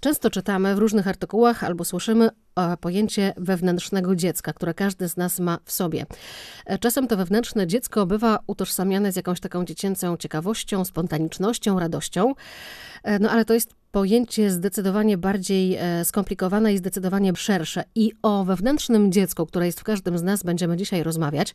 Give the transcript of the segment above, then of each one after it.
Często czytamy w różnych artykułach albo słyszymy pojęcie wewnętrznego dziecka, które każdy z nas ma w sobie. E, czasem to wewnętrzne dziecko bywa utożsamiane z jakąś taką dziecięcą ciekawością, spontanicznością, radością. E, no ale to jest pojęcie zdecydowanie bardziej e, skomplikowane i zdecydowanie szersze. I o wewnętrznym dziecku, które jest w każdym z nas, będziemy dzisiaj rozmawiać.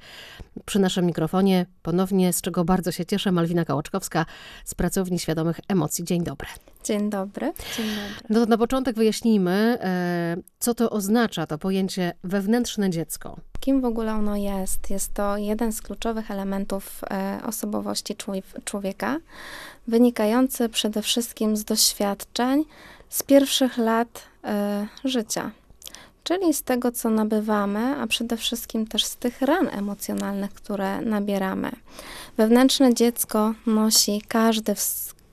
Przy naszym mikrofonie ponownie, z czego bardzo się cieszę, Malwina Kałaczkowska z Pracowni Świadomych Emocji. Dzień dobry. Dzień dobry. Dzień dobry. No to na początek wyjaśnijmy, e, co to oznacza, to pojęcie wewnętrzne dziecko. Kim w ogóle ono jest? Jest to jeden z kluczowych elementów e, osobowości człowieka, wynikający przede wszystkim z doświadczeń z pierwszych lat e, życia. Czyli z tego, co nabywamy, a przede wszystkim też z tych ran emocjonalnych, które nabieramy. Wewnętrzne dziecko nosi każdy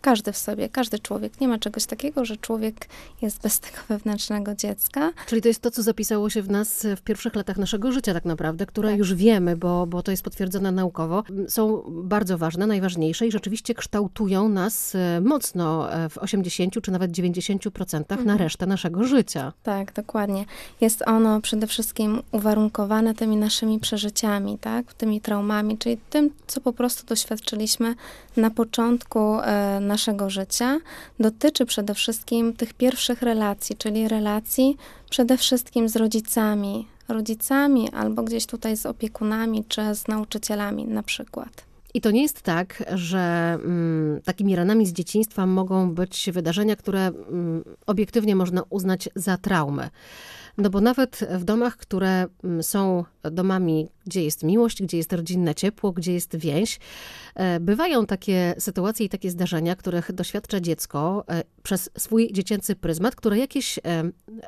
każdy w sobie, każdy człowiek. Nie ma czegoś takiego, że człowiek jest bez tego wewnętrznego dziecka. Czyli to jest to, co zapisało się w nas w pierwszych latach naszego życia tak naprawdę, które tak. już wiemy, bo, bo to jest potwierdzone naukowo, są bardzo ważne, najważniejsze i rzeczywiście kształtują nas e, mocno e, w 80 czy nawet 90% mhm. na resztę naszego życia. Tak, dokładnie. Jest ono przede wszystkim uwarunkowane tymi naszymi przeżyciami, tak? tymi traumami, czyli tym, co po prostu doświadczyliśmy na początku e, naszego życia dotyczy przede wszystkim tych pierwszych relacji, czyli relacji przede wszystkim z rodzicami, rodzicami albo gdzieś tutaj z opiekunami czy z nauczycielami na przykład. I to nie jest tak, że mm, takimi ranami z dzieciństwa mogą być wydarzenia, które mm, obiektywnie można uznać za traumę. No bo nawet w domach, które mm, są domami, gdzie jest miłość, gdzie jest rodzinne ciepło, gdzie jest więź, e, bywają takie sytuacje i takie zdarzenia, których doświadcza dziecko e, przez swój dziecięcy pryzmat, które jakieś e,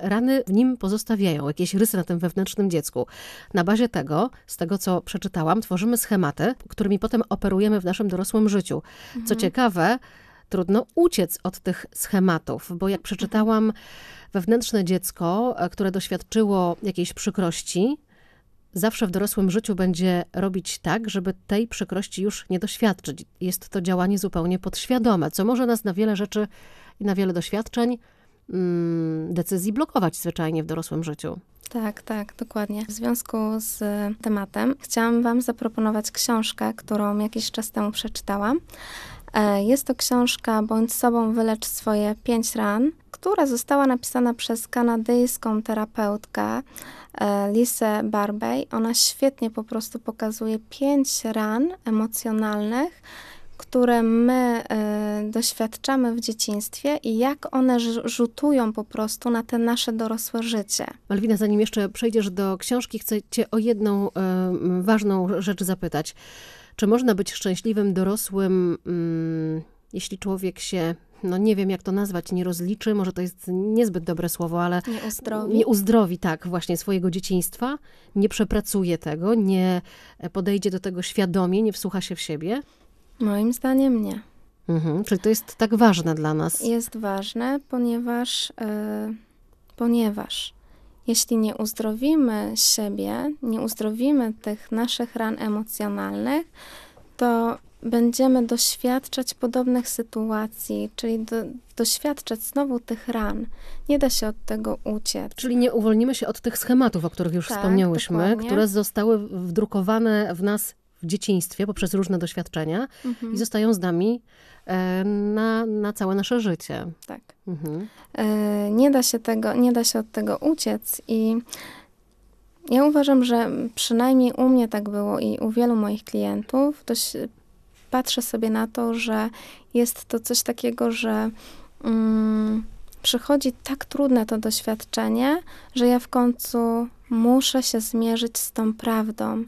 rany w nim pozostawiają, jakieś rysy na tym wewnętrznym dziecku. Na bazie tego, z tego co przeczytałam, tworzymy schematy, którymi potem operujemy w naszym dorosłym życiu. Co mhm. ciekawe, trudno uciec od tych schematów, bo jak przeczytałam, wewnętrzne dziecko, e, które doświadczyło jakiejś przykrości, zawsze w dorosłym życiu będzie robić tak, żeby tej przykrości już nie doświadczyć. Jest to działanie zupełnie podświadome, co może nas na wiele rzeczy i na wiele doświadczeń, mm, decyzji blokować zwyczajnie w dorosłym życiu. Tak, tak, dokładnie. W związku z tematem chciałam Wam zaproponować książkę, którą jakiś czas temu przeczytałam. E, jest to książka Bądź sobą, wylecz swoje pięć ran, która została napisana przez kanadyjską terapeutkę e, Lisę Barbey. Ona świetnie po prostu pokazuje pięć ran emocjonalnych, które my y, doświadczamy w dzieciństwie i jak one rzutują po prostu na te nasze dorosłe życie. Malwina, zanim jeszcze przejdziesz do książki, chcę cię o jedną y, ważną rzecz zapytać. Czy można być szczęśliwym dorosłym, mm, jeśli człowiek się, no nie wiem jak to nazwać, nie rozliczy, może to jest niezbyt dobre słowo, ale nie uzdrowi, nie uzdrowi tak, właśnie swojego dzieciństwa, nie przepracuje tego, nie podejdzie do tego świadomie, nie wsłucha się w siebie? Moim zdaniem nie. Mhm, czyli to jest tak ważne dla nas? Jest ważne, ponieważ, yy, ponieważ jeśli nie uzdrowimy siebie, nie uzdrowimy tych naszych ran emocjonalnych, to będziemy doświadczać podobnych sytuacji, czyli do, doświadczać znowu tych ran. Nie da się od tego uciec. Czyli nie uwolnimy się od tych schematów, o których już tak, wspomniałyśmy, dokładnie. które zostały wdrukowane w nas w dzieciństwie poprzez różne doświadczenia mhm. i zostają z nami E, na, na całe nasze życie. Tak. Mhm. E, nie, da się tego, nie da się od tego uciec i ja uważam, że przynajmniej u mnie tak było i u wielu moich klientów, dość patrzę sobie na to, że jest to coś takiego, że mm, przychodzi tak trudne to doświadczenie, że ja w końcu muszę się zmierzyć z tą prawdą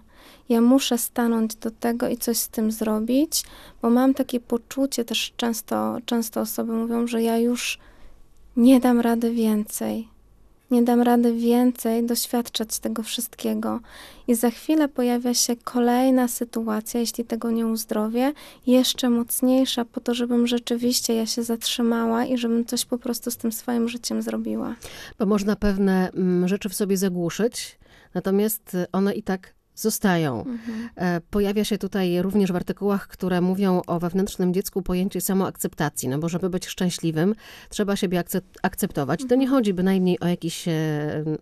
ja muszę stanąć do tego i coś z tym zrobić, bo mam takie poczucie, też często, często osoby mówią, że ja już nie dam rady więcej. Nie dam rady więcej doświadczać tego wszystkiego. I za chwilę pojawia się kolejna sytuacja, jeśli tego nie uzdrowię, jeszcze mocniejsza, po to, żebym rzeczywiście ja się zatrzymała i żebym coś po prostu z tym swoim życiem zrobiła. Bo można pewne mm, rzeczy w sobie zagłuszyć, natomiast one i tak zostają. Mhm. E, pojawia się tutaj również w artykułach, które mówią o wewnętrznym dziecku pojęcie samoakceptacji, no bo żeby być szczęśliwym, trzeba siebie akceptować. Mhm. To nie chodzi bynajmniej o jakiś e,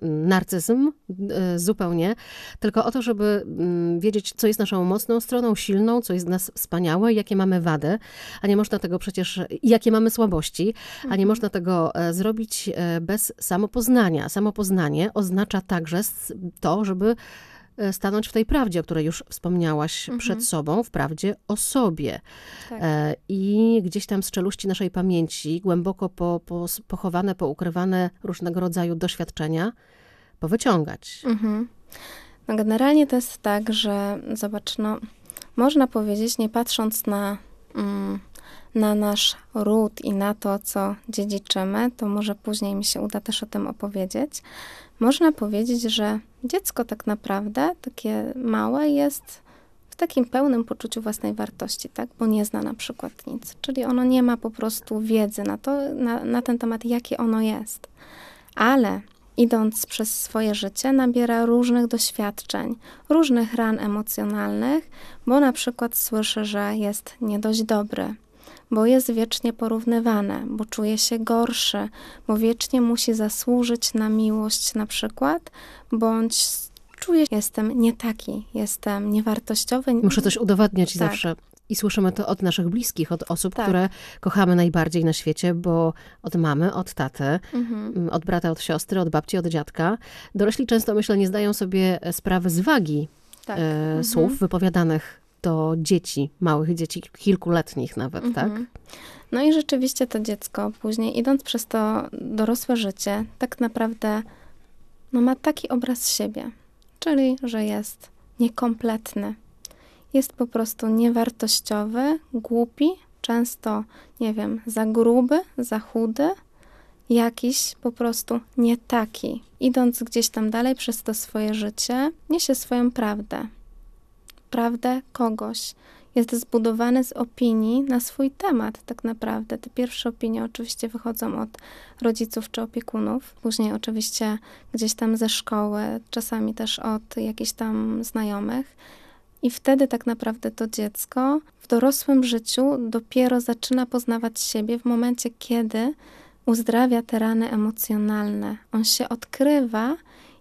narcyzm, e, zupełnie, tylko o to, żeby mm, wiedzieć, co jest naszą mocną stroną, silną, co jest w nas wspaniałe, jakie mamy wady, a nie można tego przecież, jakie mamy słabości, a nie mhm. można tego zrobić bez samopoznania. Samopoznanie oznacza także to, żeby stanąć w tej prawdzie, o której już wspomniałaś mhm. przed sobą, w prawdzie o sobie. Tak. E, I gdzieś tam z czeluści naszej pamięci, głęboko po, po, pochowane, poukrywane różnego rodzaju doświadczenia, powyciągać. Mhm. No generalnie to jest tak, że zobacz, no, można powiedzieć, nie patrząc na, mm, na nasz ród i na to, co dziedziczymy, to może później mi się uda też o tym opowiedzieć, można powiedzieć, że dziecko tak naprawdę, takie małe, jest w takim pełnym poczuciu własnej wartości, tak? Bo nie zna na przykład nic. Czyli ono nie ma po prostu wiedzy na, to, na, na ten temat, jakie ono jest. Ale idąc przez swoje życie, nabiera różnych doświadczeń, różnych ran emocjonalnych, bo na przykład słyszy, że jest nie dość dobry, bo jest wiecznie porównywane, bo czuje się gorszy, bo wiecznie musi zasłużyć na miłość na przykład, bądź czuje, jestem nie taki, jestem niewartościowy. Muszę coś udowadniać tak. zawsze. I słyszymy to od naszych bliskich, od osób, tak. które kochamy najbardziej na świecie, bo od mamy, od taty, mhm. Mm, od brata, od siostry, od babci, od dziadka. Dorośli często, myślę, nie zdają sobie sprawy z wagi tak. e, mhm. słów wypowiadanych do dzieci, małych dzieci, kilkuletnich nawet, tak? mhm. tak? No i rzeczywiście to dziecko później, idąc przez to dorosłe życie, tak naprawdę no, ma taki obraz siebie, czyli że jest niekompletny. Jest po prostu niewartościowy, głupi, często, nie wiem, za gruby, za chudy, jakiś po prostu nie taki. Idąc gdzieś tam dalej przez to swoje życie, niesie swoją prawdę prawdę kogoś. Jest zbudowany z opinii na swój temat, tak naprawdę. Te pierwsze opinie oczywiście wychodzą od rodziców czy opiekunów, później oczywiście gdzieś tam ze szkoły, czasami też od jakichś tam znajomych. I wtedy tak naprawdę to dziecko w dorosłym życiu dopiero zaczyna poznawać siebie w momencie, kiedy uzdrawia te rany emocjonalne. On się odkrywa,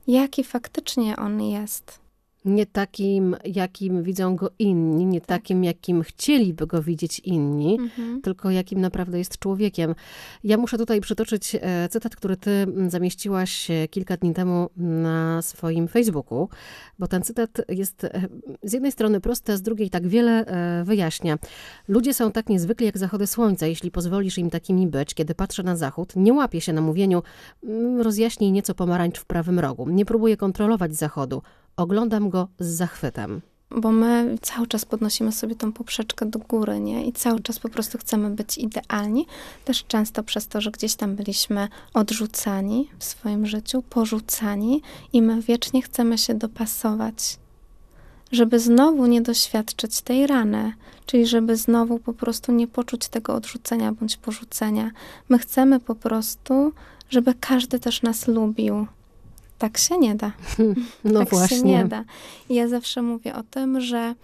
jaki faktycznie on jest nie takim, jakim widzą go inni, nie tak. takim, jakim chcieliby go widzieć inni, mhm. tylko jakim naprawdę jest człowiekiem. Ja muszę tutaj przytoczyć e, cytat, który ty zamieściłaś e, kilka dni temu na swoim Facebooku, bo ten cytat jest e, z jednej strony prosty, a z drugiej tak wiele wyjaśnia. Ludzie są tak niezwykli jak zachody słońca. Jeśli pozwolisz im takimi być, kiedy patrzę na zachód, nie łapię się na mówieniu rozjaśnij nieco pomarańcz w prawym rogu. Nie próbuję kontrolować zachodu oglądam go z zachwytem. Bo my cały czas podnosimy sobie tą poprzeczkę do góry, nie? I cały czas po prostu chcemy być idealni. Też często przez to, że gdzieś tam byliśmy odrzucani w swoim życiu, porzucani i my wiecznie chcemy się dopasować żeby znowu nie doświadczyć tej rany, czyli żeby znowu po prostu nie poczuć tego odrzucenia bądź porzucenia. My chcemy po prostu, żeby każdy też nas lubił, tak się nie da. No tak właśnie. się nie da. I ja zawsze mówię o tym, że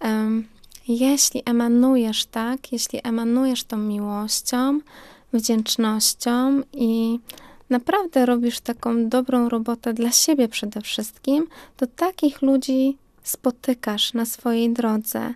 um, jeśli emanujesz tak, jeśli emanujesz tą miłością, wdzięcznością i naprawdę robisz taką dobrą robotę dla siebie przede wszystkim, to takich ludzi spotykasz na swojej drodze.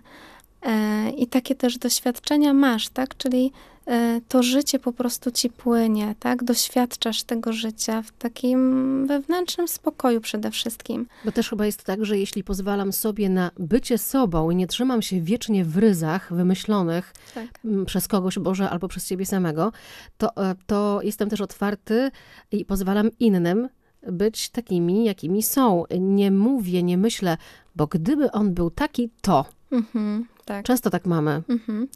E, I takie też doświadczenia masz, tak? Czyli E, to życie po prostu ci płynie, tak? Doświadczasz tego życia w takim wewnętrznym spokoju przede wszystkim. Bo też chyba jest tak, że jeśli pozwalam sobie na bycie sobą i nie trzymam się wiecznie w ryzach wymyślonych tak. przez kogoś, Boże, albo przez siebie samego, to, e, to jestem też otwarty i pozwalam innym być takimi, jakimi są. Nie mówię, nie myślę, bo gdyby on był taki, to. Mhm. Tak. Często tak mamy. Mhm.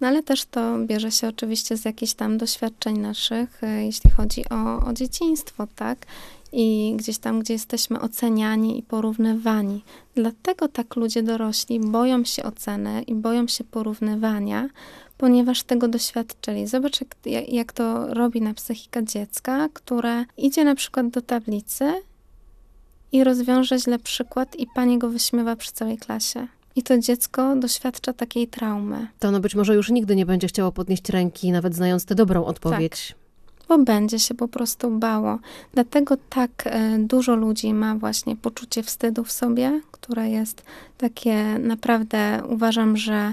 No ale też to bierze się oczywiście z jakichś tam doświadczeń naszych, e, jeśli chodzi o, o dzieciństwo, tak? I gdzieś tam, gdzie jesteśmy oceniani i porównywani. Dlatego tak ludzie dorośli boją się oceny i boją się porównywania, ponieważ tego doświadczyli. Zobacz, jak, jak to robi na psychikę dziecka, które idzie na przykład do tablicy i rozwiąże źle przykład i pani go wyśmiewa przy całej klasie. I to dziecko doświadcza takiej traumy. To ono być może już nigdy nie będzie chciało podnieść ręki, nawet znając tę dobrą odpowiedź. Tak bo będzie się po prostu bało. Dlatego tak e, dużo ludzi ma właśnie poczucie wstydu w sobie, które jest takie naprawdę, uważam, że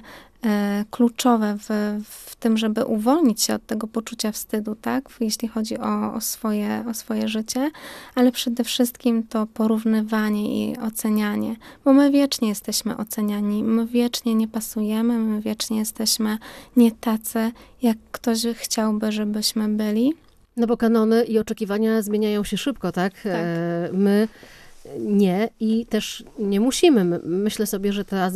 kluczowe w, w tym, żeby uwolnić się od tego poczucia wstydu, tak, jeśli chodzi o, o, swoje, o swoje życie, ale przede wszystkim to porównywanie i ocenianie, bo my wiecznie jesteśmy oceniani, my wiecznie nie pasujemy, my wiecznie jesteśmy nie tacy, jak ktoś chciałby, żebyśmy byli. No bo kanony i oczekiwania zmieniają się szybko, tak? tak. E, my nie i też nie musimy. Myślę sobie, że ta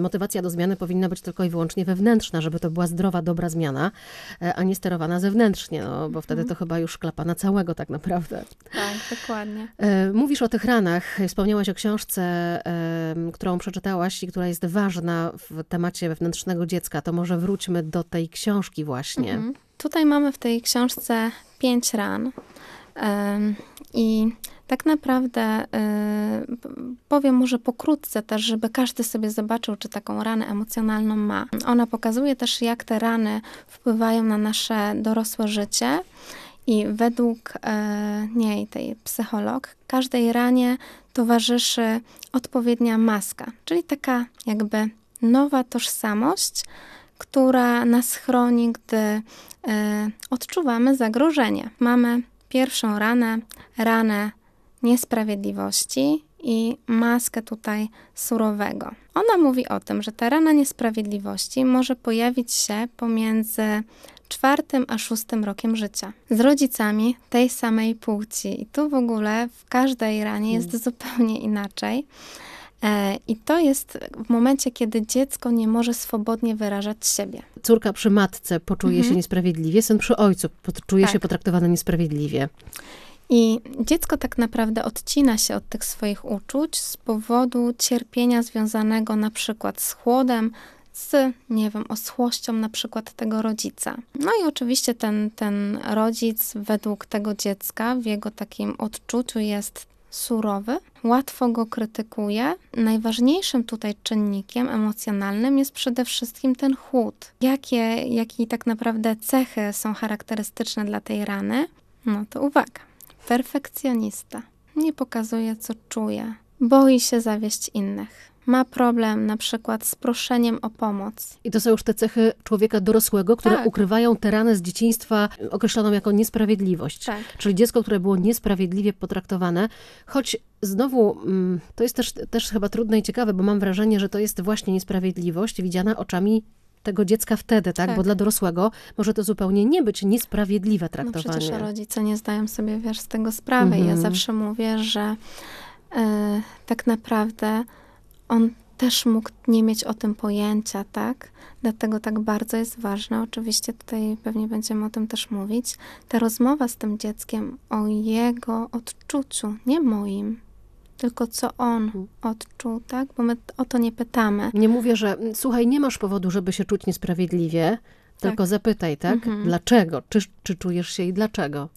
motywacja do zmiany powinna być tylko i wyłącznie wewnętrzna, żeby to była zdrowa, dobra zmiana, e, a nie sterowana zewnętrznie, no, bo wtedy mhm. to chyba już klapa na całego tak naprawdę. Tak, dokładnie. E, mówisz o tych ranach. Wspomniałaś o książce, którą przeczytałaś i która jest ważna w temacie wewnętrznego dziecka. To może wróćmy do tej książki właśnie. Mhm. Tutaj mamy w tej książce pięć ran. I tak naprawdę y, powiem może pokrótce też, żeby każdy sobie zobaczył, czy taką ranę emocjonalną ma. Ona pokazuje też, jak te rany wpływają na nasze dorosłe życie. I według e, niej, tej psycholog, każdej ranie towarzyszy odpowiednia maska, czyli taka jakby nowa tożsamość, która nas chroni, gdy e, odczuwamy zagrożenie. Mamy pierwszą ranę, ranę niesprawiedliwości i maskę tutaj surowego. Ona mówi o tym, że ta rana niesprawiedliwości może pojawić się pomiędzy czwartym a szóstym rokiem życia. Z rodzicami tej samej płci. I tu w ogóle w każdej ranie jest hmm. zupełnie inaczej. E, I to jest w momencie, kiedy dziecko nie może swobodnie wyrażać siebie. Córka przy matce poczuje mhm. się niesprawiedliwie, syn przy ojcu czuje tak. się potraktowany niesprawiedliwie. I dziecko tak naprawdę odcina się od tych swoich uczuć z powodu cierpienia związanego na przykład z chłodem, z, nie wiem, oschłością na przykład tego rodzica. No i oczywiście ten, ten rodzic według tego dziecka w jego takim odczuciu jest surowy, łatwo go krytykuje. Najważniejszym tutaj czynnikiem emocjonalnym jest przede wszystkim ten chłód. Jakie, jakie tak naprawdę cechy są charakterystyczne dla tej rany? No to uwaga. Perfekcjonista. Nie pokazuje, co czuje. Boi się zawieść innych ma problem na przykład z proszeniem o pomoc. I to są już te cechy człowieka dorosłego, które tak. ukrywają tę ranę z dzieciństwa określoną jako niesprawiedliwość. Tak. Czyli dziecko, które było niesprawiedliwie potraktowane, choć znowu mm, to jest też, też chyba trudne i ciekawe, bo mam wrażenie, że to jest właśnie niesprawiedliwość widziana oczami tego dziecka wtedy, tak? tak? Bo dla dorosłego może to zupełnie nie być niesprawiedliwe traktowanie. No przecież rodzice nie zdają sobie, wiesz, z tego sprawy. Mhm. Ja zawsze mówię, że e, tak naprawdę on też mógł nie mieć o tym pojęcia, tak? Dlatego tak bardzo jest ważne, oczywiście tutaj pewnie będziemy o tym też mówić, ta rozmowa z tym dzieckiem o jego odczuciu, nie moim, tylko co on mhm. odczuł, tak? Bo my o to nie pytamy. Nie mówię, że słuchaj, nie masz powodu, żeby się czuć niesprawiedliwie, tylko tak. zapytaj, tak? Mhm. Dlaczego? Czy, czy czujesz się i dlaczego?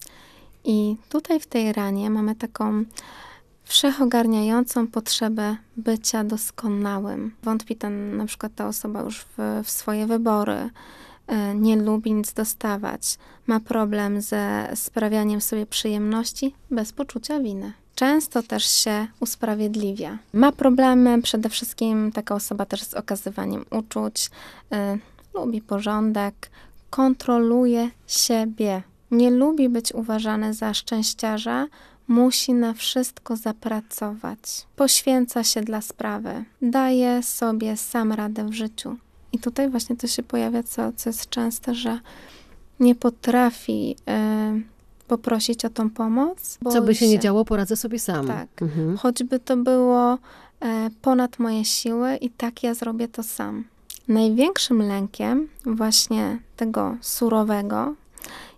I tutaj w tej ranie mamy taką wszechogarniającą potrzebę bycia doskonałym. Wątpi ten, na przykład ta osoba już w, w swoje wybory, e, nie lubi nic dostawać, ma problem ze sprawianiem sobie przyjemności bez poczucia winy. Często też się usprawiedliwia. Ma problemy przede wszystkim taka osoba też z okazywaniem uczuć, y, lubi porządek, kontroluje siebie. Nie lubi być uważany za szczęściarza, musi na wszystko zapracować. Poświęca się dla sprawy, daje sobie sam radę w życiu. I tutaj właśnie to się pojawia, co, co jest częste, że nie potrafi y, poprosić o tą pomoc. Co by się, się, nie działo, poradzę sobie sam. Tak. Mhm. Choćby to było y, ponad moje siły i tak ja zrobię to sam. Największym lękiem właśnie tego surowego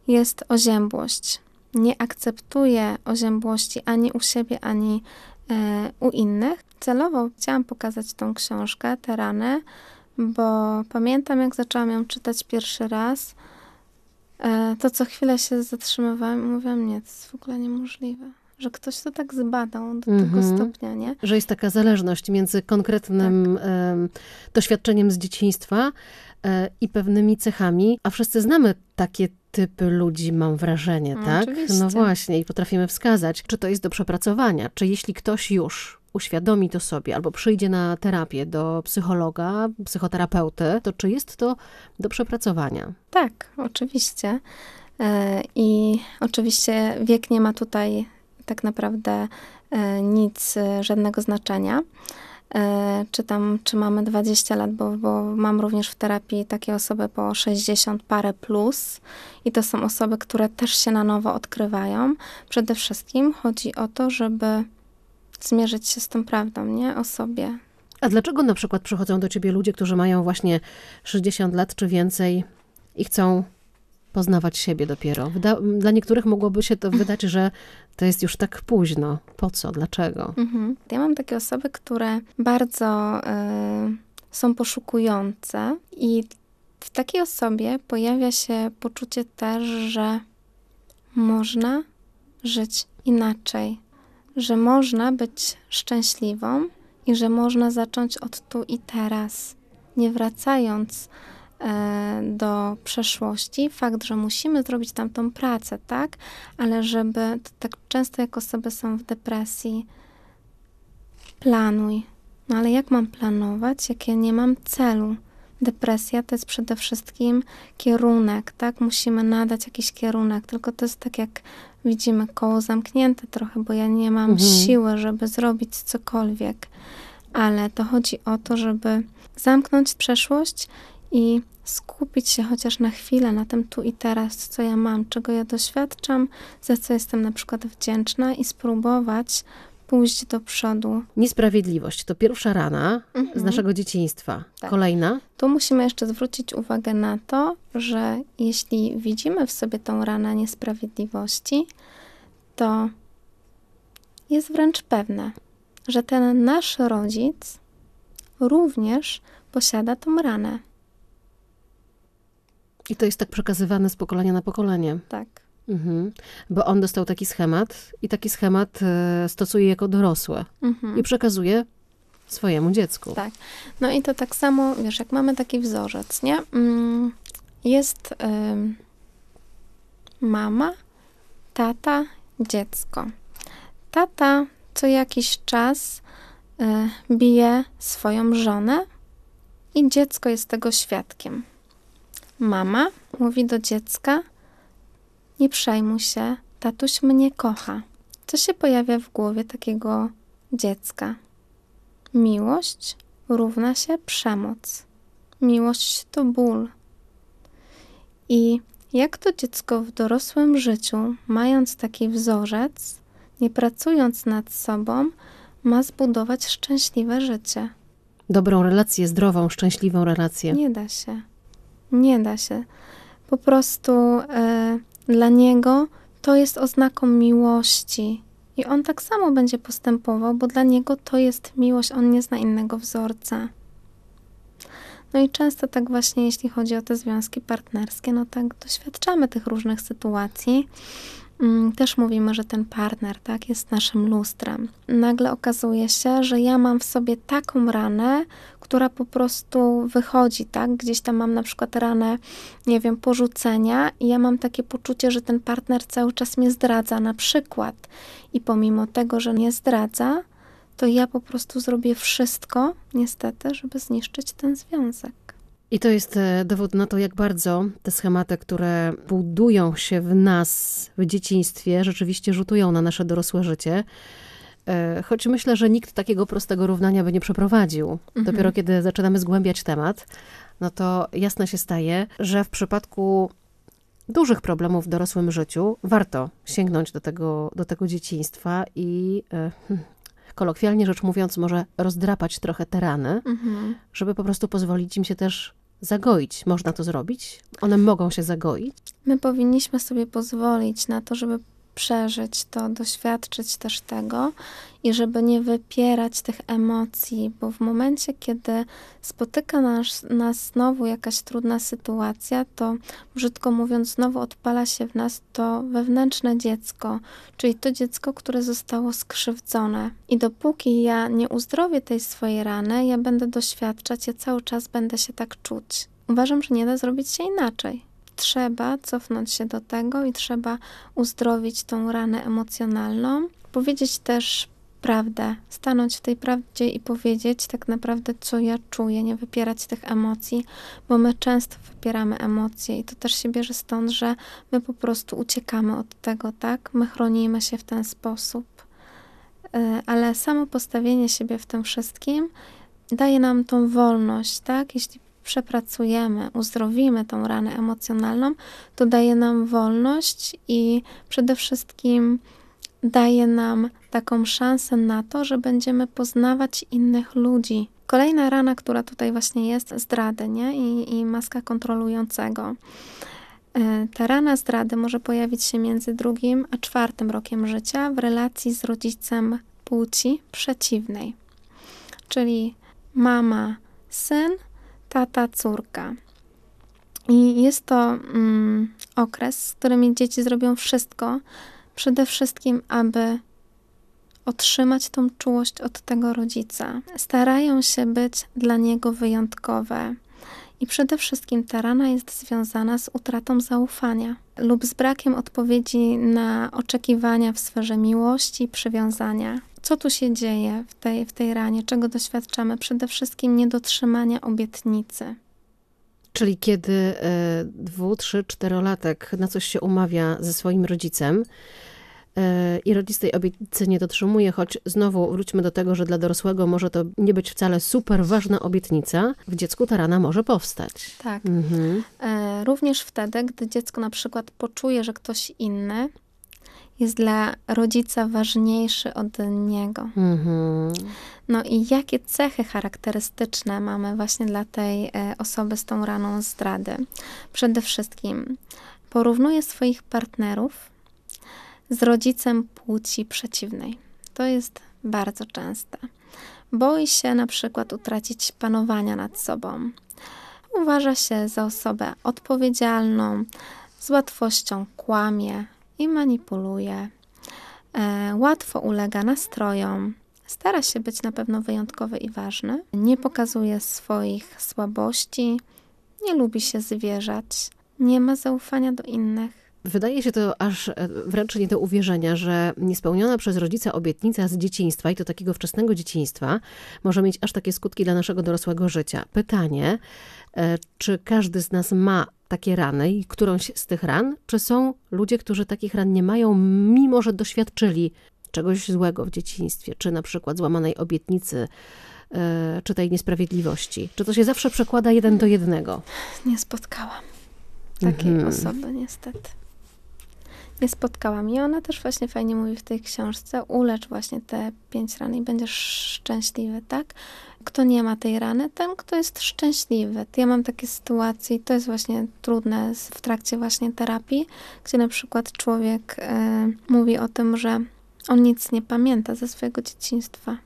jest oziębłość nie akceptuję oziębłości ani u siebie, ani e, u innych. Celowo chciałam pokazać tą książkę, te rany, bo pamiętam, jak zaczęłam ją czytać pierwszy raz, e, to co chwilę się zatrzymywałam i mówiłam, nie, to jest w ogóle niemożliwe, że ktoś to tak zbadał do tego Mhm. stopnia, nie? Że jest taka zależność między konkretnym Tak. em, doświadczeniem z dzieciństwa e, i pewnymi cechami, a wszyscy znamy takie typy ludzi, mam wrażenie, No, tak? oczywiście. No właśnie, i potrafimy wskazać, czy to jest do przepracowania, czy jeśli ktoś już uświadomi to sobie, albo przyjdzie na terapię do psychologa, psychoterapeuty, to czy jest to do przepracowania? Tak, oczywiście. E, I oczywiście wiek nie ma tutaj tak naprawdę e, nic, e, żadnego znaczenia. Czy tam, czy mamy 20 lat, bo, bo mam również w terapii takie osoby po 60 parę plus i to są osoby, które też się na nowo odkrywają. Przede wszystkim chodzi o to, żeby zmierzyć się z tą prawdą, nie? O sobie. A dlaczego na przykład przychodzą do ciebie ludzie, którzy mają właśnie 60 lat czy więcej i chcą poznawać siebie dopiero? Dla niektórych mogłoby się to wydać, że to jest już tak późno. Po co? Dlaczego? Mhm. Ja mam takie osoby, które bardzo y, są poszukujące i w takiej osobie pojawia się poczucie też, że można żyć inaczej, że można być szczęśliwą i że można zacząć od tu i teraz, nie wracając e, do przeszłości. Fakt, że musimy zrobić tamtą pracę, tak? Ale żeby, to tak często jak osoby są w depresji, planuj. No ale jak mam planować, jak ja nie mam celu? Depresja to jest przede wszystkim kierunek, tak? Musimy nadać jakiś kierunek, tylko to jest tak jak widzimy koło zamknięte trochę, bo ja nie mam Mhm. siły, żeby zrobić cokolwiek. Ale to chodzi o to, żeby zamknąć przeszłość i skupić się chociaż na chwilę na tym tu i teraz, co ja mam, czego ja doświadczam, za co jestem na przykład wdzięczna i spróbować pójść do przodu. Niesprawiedliwość to pierwsza rana z Mhm. naszego dzieciństwa. Tak. Kolejna? Tu musimy jeszcze zwrócić uwagę na to, że jeśli widzimy w sobie tą ranę niesprawiedliwości, to jest wręcz pewne, że ten nasz rodzic również posiada tą ranę. I to jest tak przekazywane z pokolenia na pokolenie. Tak. Mhm. Bo on dostał taki schemat i taki schemat e, stosuje jako dorosły Mhm. i przekazuje swojemu dziecku. Tak. No i to tak samo, wiesz, jak mamy taki wzorzec, nie? Mm, Jest ym, mama, tata, dziecko. Tata co jakiś czas y, bije swoją żonę i dziecko jest tego świadkiem. Mama mówi do dziecka: Nie przejmuj się, tatuś mnie kocha. Co się pojawia w głowie takiego dziecka? Miłość równa się przemoc. Miłość to ból. I jak to dziecko w dorosłym życiu, mając taki wzorzec, nie pracując nad sobą, ma zbudować szczęśliwe życie? Dobrą relację, zdrową, szczęśliwą relację. Nie da się. Nie da się. Po prostu e, dla niego to jest oznaką miłości. I on tak samo będzie postępował, bo dla niego to jest miłość, on nie zna innego wzorca. No i często tak właśnie, jeśli chodzi o te związki partnerskie, no tak doświadczamy tych różnych sytuacji. Mm, Też mówimy, że ten partner, tak, jest naszym lustrem. Nagle okazuje się, że ja mam w sobie taką ranę, która po prostu wychodzi, tak? Gdzieś tam mam na przykład ranę, nie wiem, porzucenia i ja mam takie poczucie, że ten partner cały czas mnie zdradza na przykład. I pomimo tego, że nie zdradza, to ja po prostu zrobię wszystko, niestety, żeby zniszczyć ten związek. I to jest e, dowód na to, jak bardzo te schematy, które budują się w nas w dzieciństwie, rzeczywiście rzutują na nasze dorosłe życie. E, Choć myślę, że nikt takiego prostego równania by nie przeprowadził. Dopiero kiedy zaczynamy zgłębiać temat, no to jasne się staje, że w przypadku dużych problemów w dorosłym życiu warto sięgnąć do tego, do tego dzieciństwa i e, hmm, kolokwialnie rzecz mówiąc, może rozdrapać trochę te rany, Mhm. żeby po prostu pozwolić im się też zagoić. Można to zrobić? One mogą się zagoić? My powinniśmy sobie pozwolić na to, żeby przeżyć to, doświadczyć też tego i żeby nie wypierać tych emocji, bo w momencie, kiedy spotyka nas, nas znowu jakaś trudna sytuacja, to brzydko mówiąc, znowu odpala się w nas to wewnętrzne dziecko, czyli to dziecko, które zostało skrzywdzone. I dopóki ja nie uzdrowię tej swojej rany, ja będę doświadczać, ja cały czas będę się tak czuć. Uważam, że nie da zrobić się inaczej trzeba cofnąć się do tego i trzeba uzdrowić tą ranę emocjonalną, powiedzieć też prawdę, stanąć w tej prawdzie i powiedzieć tak naprawdę, co ja czuję, nie wypierać tych emocji, bo my często wypieramy emocje i to też się bierze stąd, że my po prostu uciekamy od tego, tak? My chronimy się w ten sposób. E, ale samo postawienie siebie w tym wszystkim daje nam tą wolność, tak? Jeśli przepracujemy, uzdrowimy tą ranę emocjonalną, to daje nam wolność i przede wszystkim daje nam taką szansę na to, że będziemy poznawać innych ludzi. Kolejna rana, która tutaj właśnie jest, zdrady, nie? I, i maska kontrolującego. E, ta rana zdrady może pojawić się między drugim a czwartym rokiem życia w relacji z rodzicem płci przeciwnej, czyli mama, syn tata, córka. I jest to mm, okres, w którym dzieci zrobią wszystko, przede wszystkim, aby otrzymać tą czułość od tego rodzica. Starają się być dla niego wyjątkowe. I przede wszystkim ta rana jest związana z utratą zaufania lub z brakiem odpowiedzi na oczekiwania w sferze miłości, przywiązania. Co tu się dzieje w tej, w tej ranie? Czego doświadczamy? Przede wszystkim niedotrzymania obietnicy. Czyli kiedy e, dwu, trzy, czterolatek na coś się umawia ze swoim rodzicem, e, i rodzic tej obietnicy nie dotrzymuje, choć znowu wróćmy do tego, że dla dorosłego może to nie być wcale super ważna obietnica, w dziecku ta rana może powstać. Tak. Mhm. E, również wtedy, gdy dziecko na przykład poczuje, że ktoś inny jest dla rodzica ważniejszy od niego. Mhm. No i jakie cechy charakterystyczne mamy właśnie dla tej e, osoby z tą raną zdrady? Przede wszystkim porównuje swoich partnerów z rodzicem płci przeciwnej. To jest bardzo częste. Boi się na przykład utracić panowania nad sobą. Uważa się za osobę odpowiedzialną, z łatwością kłamie, i manipuluje. E, łatwo ulega nastrojom, stara się być na pewno wyjątkowy i ważny, nie pokazuje swoich słabości, nie lubi się zwierzać, nie ma zaufania do innych. Wydaje się to aż e, wręcz nie do uwierzenia, że niespełniona przez rodzica obietnica z dzieciństwa i to takiego wczesnego dzieciństwa może mieć aż takie skutki dla naszego dorosłego życia. Pytanie, e, czy każdy z nas ma takie rany i którąś z tych ran, czy są ludzie, którzy takich ran nie mają, mimo że doświadczyli czegoś złego w dzieciństwie, czy na przykład złamanej obietnicy, e, czy tej niesprawiedliwości? Czy to się zawsze przekłada jeden do jednego? Nie spotkałam takiej mhm. osoby, niestety nie spotkałam. I ona też właśnie fajnie mówi w tej książce, ulecz właśnie te pięć ran i będziesz szczęśliwy, tak? Kto nie ma tej rany, ten, kto jest szczęśliwy. Ja mam takie sytuacje i to jest właśnie trudne w trakcie właśnie terapii, gdzie na przykład człowiek y, mówi o tym, że on nic nie pamięta ze swojego dzieciństwa.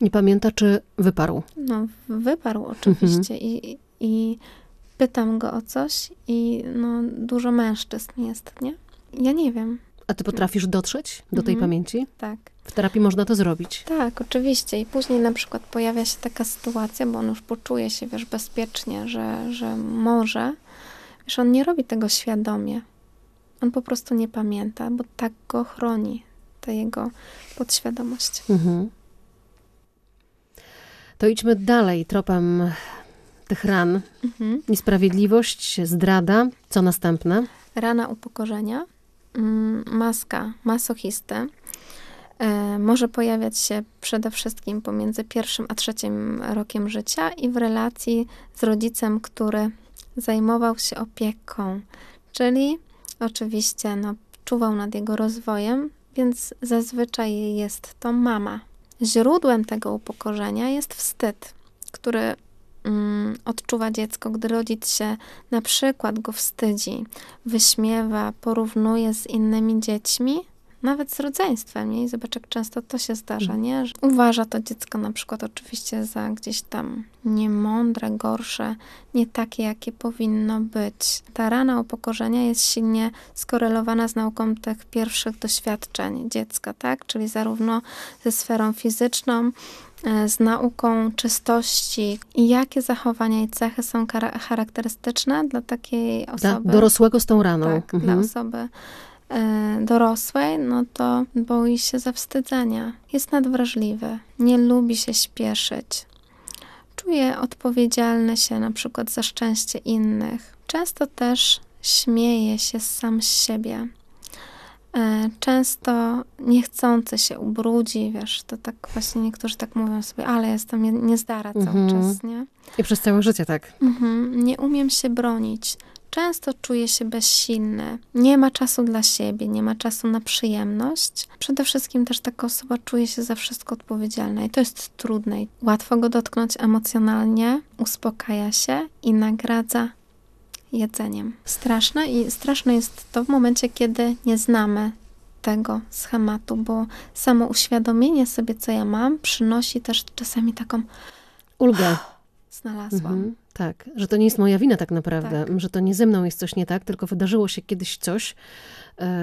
Nie pamięta, czy wyparł? No, wyparł oczywiście. Mhm. I, I pytam go o coś i no, dużo mężczyzn jest, nie? Ja nie wiem. A ty potrafisz dotrzeć do tej mhm. pamięci? Tak. W terapii można to zrobić. Tak, oczywiście. I później na przykład pojawia się taka sytuacja, bo on już poczuje się, wiesz, bezpiecznie, że, że może. Wiesz, on nie robi tego świadomie. On po prostu nie pamięta, bo tak go chroni ta jego podświadomość. Mhm. To idźmy dalej tropem tych ran. Mhm. Niesprawiedliwość, zdrada. Co następne? Rana upokorzenia, maska masochisty. E, może pojawiać się przede wszystkim pomiędzy pierwszym a trzecim rokiem życia i w relacji z rodzicem, który zajmował się opieką, czyli oczywiście no, czuwał nad jego rozwojem, więc zazwyczaj jest to mama. Źródłem tego upokorzenia jest wstyd, który mm, odczuwa dziecko, gdy rodzic się na przykład go wstydzi, wyśmiewa, porównuje z innymi dziećmi, nawet z rodzeństwem, nie? I zobacz, jak często to się zdarza, nie? Że uważa to dziecko na przykład oczywiście za gdzieś tam niemądre, gorsze, nie takie, jakie powinno być. Ta rana upokorzenia jest silnie skorelowana z nauką tych pierwszych doświadczeń dziecka, tak? Czyli zarówno ze sferą fizyczną, z nauką czystości i jakie zachowania i cechy są charakterystyczne dla takiej osoby. Dla dorosłego z tą raną. Tak, mhm. dla osoby E, dorosłej, no to boi się zawstydzenia. Jest nadwrażliwy, nie lubi się śpieszyć. Czuje odpowiedzialne się na przykład za szczęście innych. Często też śmieje się sam z siebie. E, często niechcący się ubrudzi, wiesz, to tak właśnie niektórzy tak mówią sobie, ale jestem niezdara cały mhm. czas, nie? I przez całe życie tak. Mhm. Nie umiem się bronić. Często czuje się bezsilny, nie ma czasu dla siebie, nie ma czasu na przyjemność. Przede wszystkim też taka osoba czuje się za wszystko odpowiedzialna i to jest trudne. Łatwo go dotknąć emocjonalnie, uspokaja się i nagradza jedzeniem. Straszne i straszne jest to w momencie, kiedy nie znamy tego schematu, bo samo uświadomienie sobie, co ja mam, przynosi też czasami taką ulgę. Znalazłam. Mhm. Tak, że to nie jest moja wina tak naprawdę, tak. że to nie ze mną jest coś nie tak, tylko wydarzyło się kiedyś coś,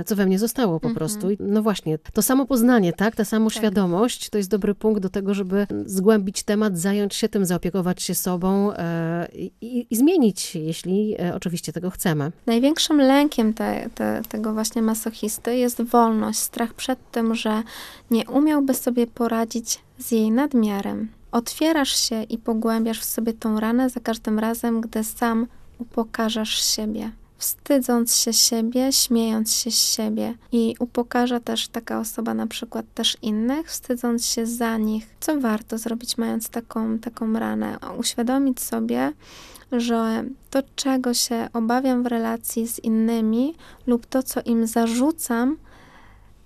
co we mnie zostało po mhm. prostu. no właśnie, to samo poznanie, tak, ta samo tak. świadomość, to jest dobry punkt do tego, żeby zgłębić temat, zająć się tym, zaopiekować się sobą e, i, i, zmienić, jeśli e, oczywiście tego chcemy. Największym lękiem te, te, tego właśnie masochisty jest wolność, strach przed tym, że nie umiałby sobie poradzić z jej nadmiarem. Otwierasz się i pogłębiasz w sobie tą ranę za każdym razem, gdy sam upokarzasz siebie. Wstydząc się siebie, śmiejąc się z siebie. I upokarza też taka osoba na przykład też innych, wstydząc się za nich. Co warto zrobić, mając taką, taką ranę? Uświadomić sobie, że to, czego się obawiam w relacji z innymi, lub to, co im zarzucam,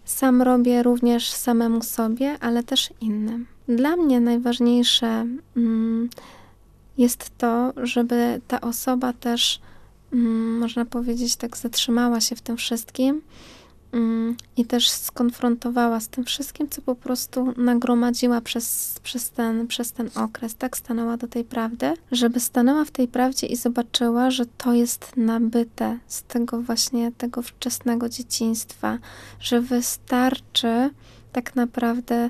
sam robię również samemu sobie, ale też innym. Dla mnie najważniejsze mm, jest to, żeby ta osoba też, można powiedzieć, tak zatrzymała się w tym wszystkim mm, i też skonfrontowała z tym wszystkim, co po prostu nagromadziła przez, przez, ten, przez ten okres. Tak stanęła do tej prawdy, żeby stanęła w tej prawdzie i zobaczyła, że to jest nabyte z tego właśnie tego wczesnego dzieciństwa, że wystarczy tak naprawdę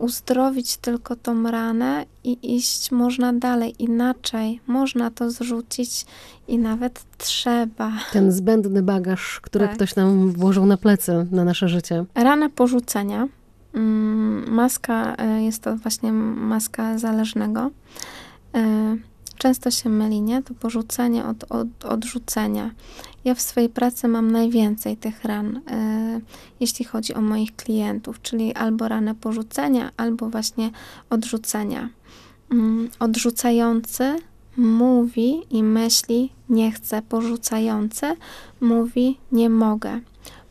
uzdrowić tylko tą ranę i iść można dalej, inaczej. Można to zrzucić i nawet trzeba. Ten zbędny bagaż, który tak. ktoś nam włożył na plecy, na nasze życie. Rana porzucenia. Mm, maska e, jest to właśnie maska zależnego. Często się myli, nie? To porzucenie od, od odrzucenia. Ja w swojej pracy mam najwięcej tych ran, y, jeśli chodzi o moich klientów, czyli albo ranę porzucenia, albo właśnie odrzucenia. Y, odrzucający mówi i myśli nie chcę, porzucający mówi nie mogę.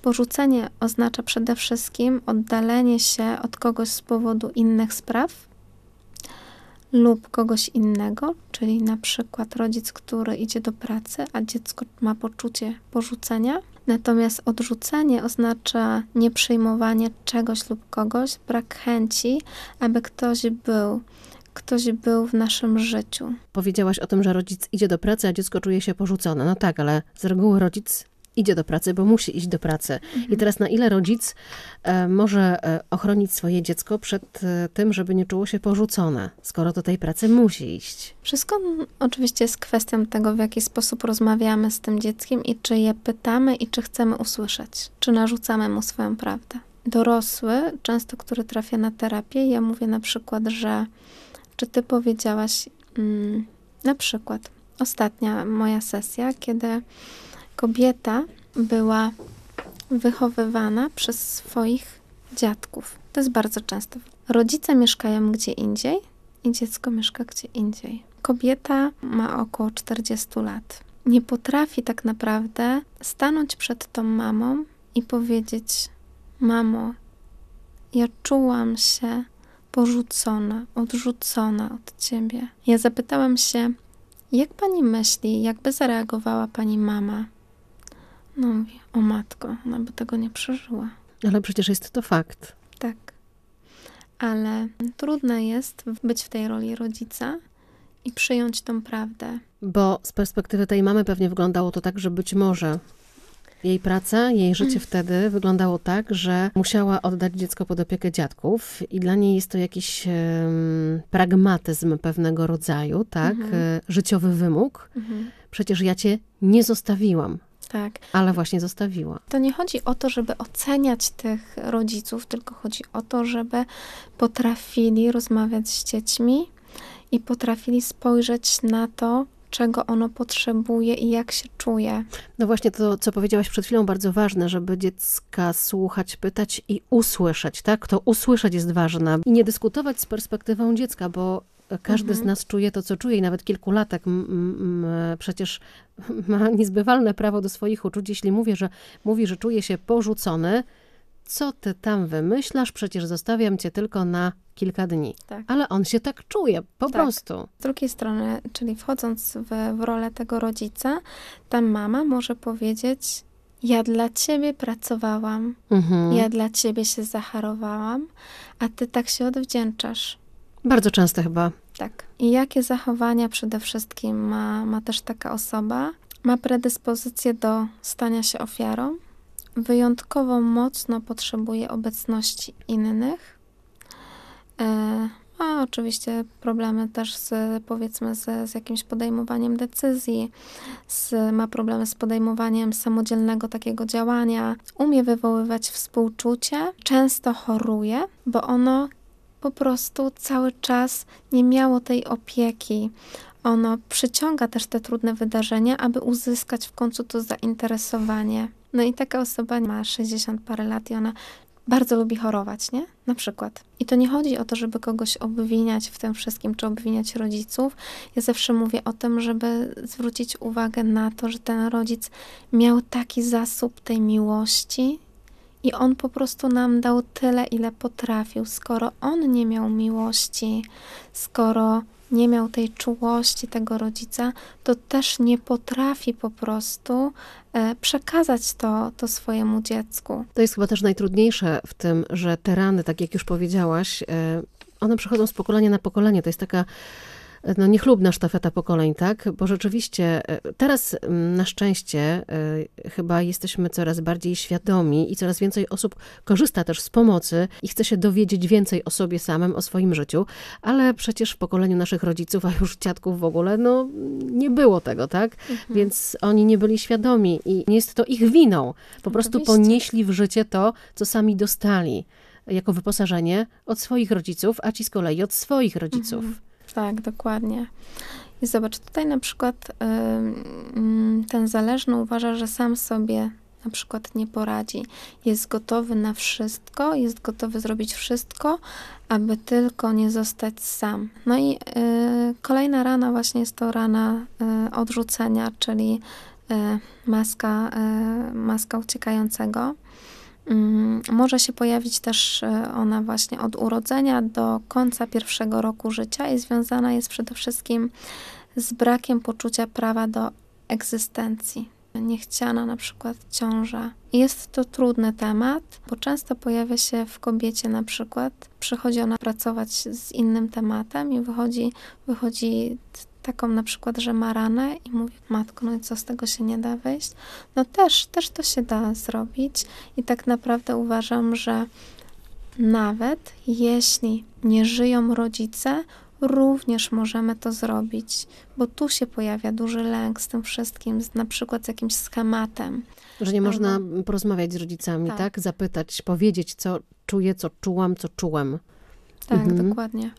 Porzucenie oznacza przede wszystkim oddalenie się od kogoś z powodu innych spraw, lub kogoś innego, czyli na przykład rodzic, który idzie do pracy, a dziecko ma poczucie porzucenia. Natomiast odrzucenie oznacza nieprzyjmowanie czegoś lub kogoś, brak chęci, aby ktoś był ktoś był w naszym życiu. Powiedziałaś o tym, że rodzic idzie do pracy, a dziecko czuje się porzucone. No tak, ale z reguły rodzic idzie do pracy, bo musi iść do pracy. Mhm. I teraz na ile rodzic e, może e, ochronić swoje dziecko przed e, tym, żeby nie czuło się porzucone, skoro do tej pracy musi iść? Wszystko oczywiście jest kwestią tego, w jaki sposób rozmawiamy z tym dzieckiem i czy je pytamy i czy chcemy usłyszeć, czy narzucamy mu swoją prawdę. Dorosły, często który trafia na terapię, ja mówię na przykład, że czy ty powiedziałaś, mm, na przykład ostatnia moja sesja, kiedy kobieta była wychowywana przez swoich dziadków. To jest bardzo często. Rodzice mieszkają gdzie indziej i dziecko mieszka gdzie indziej. Kobieta ma około 40 lat. Nie potrafi tak naprawdę stanąć przed tą mamą i powiedzieć: Mamo, ja czułam się porzucona, odrzucona od ciebie. Ja zapytałam się, jak pani myśli, jakby zareagowała pani mama? No mówi, o matko, ona by tego nie przeżyła. Ale przecież jest to fakt. Tak. Ale trudne jest być w tej roli rodzica i przyjąć tą prawdę. Bo z perspektywy tej mamy pewnie wyglądało to tak, że być może jej praca, jej życie mm. wtedy wyglądało tak, że musiała oddać dziecko pod opiekę dziadków i dla niej jest to jakiś um, pragmatyzm pewnego rodzaju, tak? Mm -hmm. Życiowy wymóg. Mm -hmm. Przecież ja cię nie zostawiłam. Tak. Ale właśnie zostawiła. To nie chodzi o to, żeby oceniać tych rodziców, tylko chodzi o to, żeby potrafili rozmawiać z dziećmi i potrafili spojrzeć na to, czego ono potrzebuje i jak się czuje. No właśnie to, co powiedziałaś przed chwilą, bardzo ważne, żeby dziecka słuchać, pytać i usłyszeć, tak? To usłyszeć jest ważne i nie dyskutować z perspektywą dziecka, bo każdy mhm. z nas czuje to, co czuje i nawet kilkulatek przecież ma niezbywalne prawo do swoich uczuć. Jeśli mówię, że mówi, że czuje się porzucony, co ty tam wymyślasz? Przecież zostawiam cię tylko na kilka dni. Tak. Ale on się tak czuje, po tak. prostu. Z drugiej strony, czyli wchodząc w, w rolę tego rodzica, ta mama może powiedzieć, ja dla ciebie pracowałam, mhm. ja dla ciebie się zacharowałam, a ty tak się odwdzięczasz. Bardzo często chyba. Tak. I jakie zachowania przede wszystkim ma, ma też taka osoba? Ma predyspozycję do stania się ofiarą, wyjątkowo mocno potrzebuje obecności innych. E, ma oczywiście problemy też z, powiedzmy, z, z jakimś podejmowaniem decyzji, z, ma problemy z podejmowaniem samodzielnego takiego działania, umie wywoływać współczucie, często choruje, bo ono po prostu cały czas nie miało tej opieki. Ono przyciąga też te trudne wydarzenia, aby uzyskać w końcu to zainteresowanie. No i taka osoba ma 60 parę lat i ona bardzo lubi chorować, nie? Na przykład. I to nie chodzi o to, żeby kogoś obwiniać w tym wszystkim, czy obwiniać rodziców. Ja zawsze mówię o tym, żeby zwrócić uwagę na to, że ten rodzic miał taki zasób tej miłości, i on po prostu nam dał tyle, ile potrafił. Skoro on nie miał miłości, skoro nie miał tej czułości tego rodzica, to też nie potrafi po prostu e, przekazać to, to swojemu dziecku. To jest chyba też najtrudniejsze w tym, że te rany, tak jak już powiedziałaś, e, one przechodzą z pokolenia na pokolenie. To jest taka no, niechlubna sztafeta pokoleń, tak? Bo rzeczywiście e, teraz na szczęście e, chyba jesteśmy coraz bardziej świadomi i coraz więcej osób korzysta też z pomocy i chce się dowiedzieć więcej o sobie samym, o swoim życiu, ale przecież w pokoleniu naszych rodziców, a już dziadków w ogóle, no nie było tego, tak? Mhm. Więc oni nie byli świadomi i nie jest to ich winą. Po prostu Oczywiście. ponieśli w życie to, co sami dostali jako wyposażenie od swoich rodziców, a ci z kolei od swoich rodziców. Mhm. Tak, dokładnie. I zobacz, tutaj na przykład ten zależny uważa, że sam sobie na przykład nie poradzi. Jest gotowy na wszystko, jest gotowy zrobić wszystko, aby tylko nie zostać sam. No i y, kolejna rana właśnie jest to rana y, odrzucenia, czyli y, maska, maska uciekającego. Mm, może się pojawić też e, ona właśnie od urodzenia do końca pierwszego roku życia i związana jest przede wszystkim z brakiem poczucia prawa do egzystencji. Niechciana na przykład ciąża. Jest to trudny temat, bo często pojawia się w kobiecie na przykład, przychodzi ona pracować z innym tematem i wychodzi, wychodzi taką na przykład, że ma ranę i mówi, matko, no i co z tego się nie da wyjść? No też, też to się da zrobić i tak naprawdę uważam, że nawet jeśli nie żyją rodzice, również możemy to zrobić, bo tu się pojawia duży lęk z tym wszystkim, z, na przykład z jakimś schematem. Że nie można porozmawiać z rodzicami, tak. tak? Zapytać, powiedzieć, co czuję, co czułam, co czułem. Tak, mhm. dokładnie.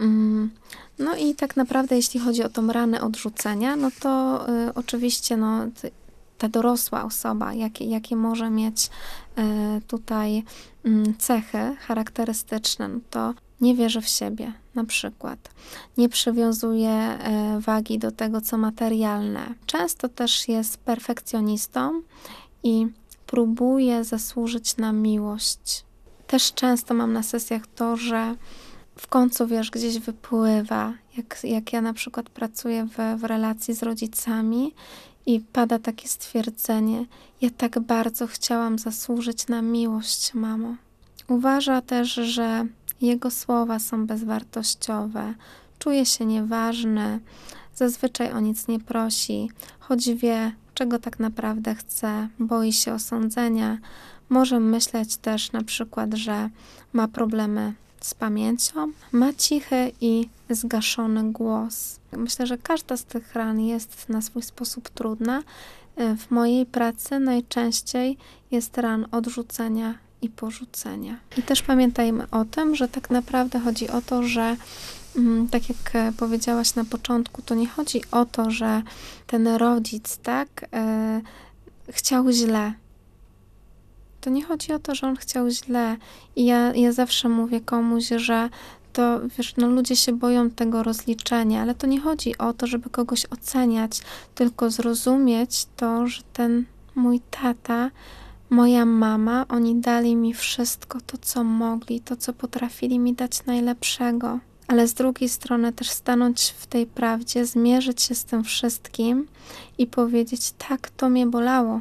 Mm, no i tak naprawdę, jeśli chodzi o tą ranę odrzucenia, no to y, oczywiście no, ta dorosła osoba, jakie, jakie może mieć y, tutaj y, cechy charakterystyczne, no to nie wierzy w siebie, na przykład. Nie przywiązuje y, wagi do tego, co materialne. Często też jest perfekcjonistą i próbuje zasłużyć na miłość. Też często mam na sesjach to, że w końcu, wiesz, gdzieś wypływa. Jak, jak ja na przykład pracuję w, w relacji z rodzicami i pada takie stwierdzenie: Ja tak bardzo chciałam zasłużyć na miłość, mamo. Uważa też, że jego słowa są bezwartościowe, czuje się nieważny, zazwyczaj o nic nie prosi, choć wie, czego tak naprawdę chce, boi się osądzenia. Może myśleć też na przykład, że ma problemy z pamięcią, ma cichy i zgaszony głos. Myślę, że każda z tych ran jest na swój sposób trudna. W mojej pracy najczęściej jest ran odrzucenia i porzucenia. I też pamiętajmy o tym, że tak naprawdę chodzi o to, że mm, tak jak powiedziałaś na początku, to nie chodzi o to, że ten rodzic, tak, e, chciał źle. To nie chodzi o to, że on chciał źle. I ja, ja zawsze mówię komuś, że to wiesz, no ludzie się boją tego rozliczenia, ale to nie chodzi o to, żeby kogoś oceniać, tylko zrozumieć to, że ten mój tata moja mama, oni dali mi wszystko to, co mogli, to, co potrafili mi dać najlepszego. Ale z drugiej strony też stanąć w tej prawdzie, zmierzyć się z tym wszystkim i powiedzieć: tak, to mnie bolało.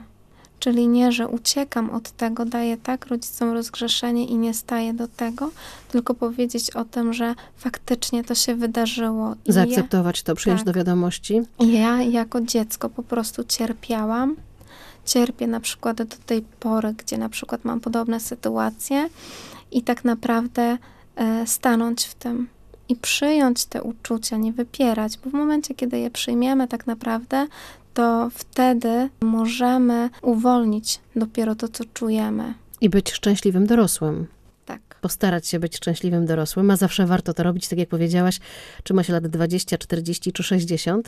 Czyli nie, że uciekam od tego, daję tak rodzicom rozgrzeszenie i nie staję do tego, tylko powiedzieć o tym, że faktycznie to się wydarzyło. I Zaakceptować to, przyjąć tak, do wiadomości. Ja jako dziecko po prostu cierpiałam cierpię na przykład do tej pory, gdzie na przykład mam podobne sytuacje i tak naprawdę e, stanąć w tym i przyjąć te uczucia, nie wypierać, bo w momencie, kiedy je przyjmiemy tak naprawdę, to wtedy możemy uwolnić dopiero to, co czujemy. I być szczęśliwym dorosłym. Tak. Postarać się być szczęśliwym dorosłym, a zawsze warto to robić, tak jak powiedziałaś, czy ma się lat 20, 40 czy 60.